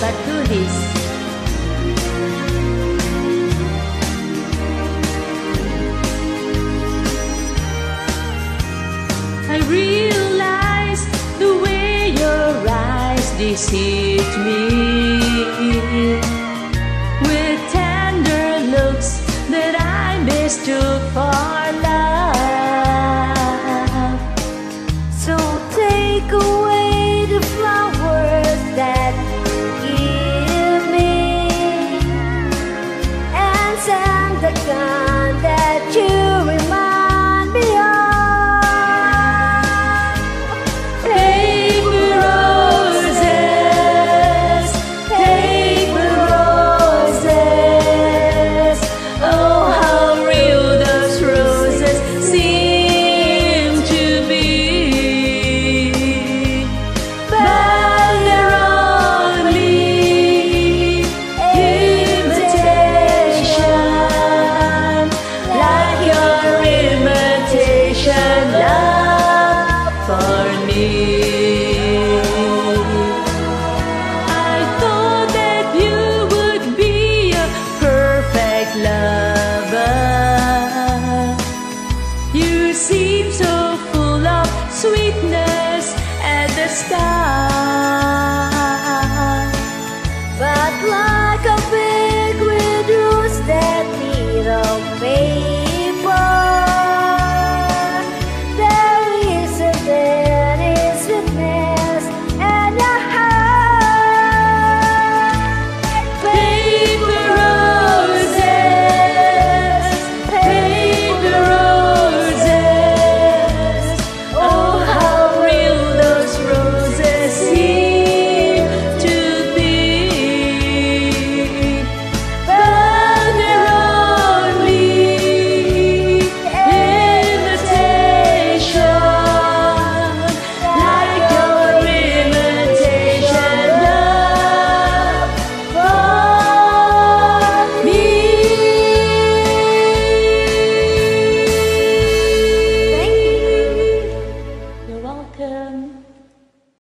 but do this. I realize the way your eyes deceived me with tender looks that I mistook for. You seem so full of sweetness at the start.